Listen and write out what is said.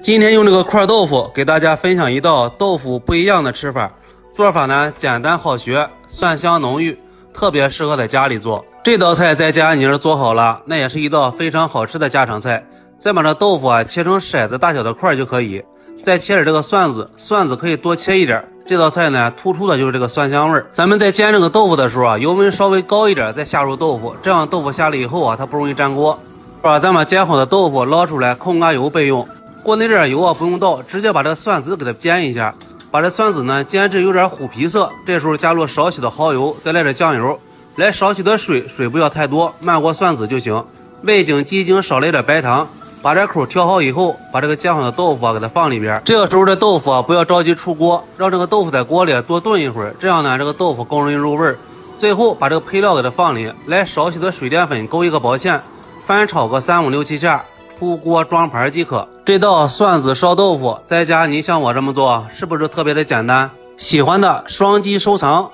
今天用这个块豆腐给大家分享一道豆腐不一样的吃法，做法呢简单好学，蒜香浓郁，特别适合在家里做。这道菜在家你要是做好了，那也是一道非常好吃的家常菜。再把这豆腐啊切成骰子大小的块就可以，再切点这个蒜子，蒜子可以多切一点。这道菜呢，突出的就是这个蒜香味儿。咱们在煎这个豆腐的时候啊，油温稍微高一点，再下入豆腐，这样豆腐下了以后啊，它不容易粘锅。把咱们煎好的豆腐捞出来，控干油备用。锅内这点油啊不用倒，直接把这个蒜子给它煎一下，把这蒜子呢煎至有点虎皮色。这时候加入少许的蚝油，再来点酱油，来少许的水，水不要太多，漫过蒜子就行。味精、鸡精少来点白糖。把这口调好以后，把这个煎好的豆腐啊给它放里边。这个时候这豆腐啊不要着急出锅，让这个豆腐在锅里多炖一会儿，这样呢这个豆腐更容易入味儿。最后把这个配料给它放里，来少许的水淀粉勾一个薄芡，翻炒个三五六七下，出锅装盘即可。这道蒜子烧豆腐，在家您像我这么做，是不是特别的简单？喜欢的双击收藏。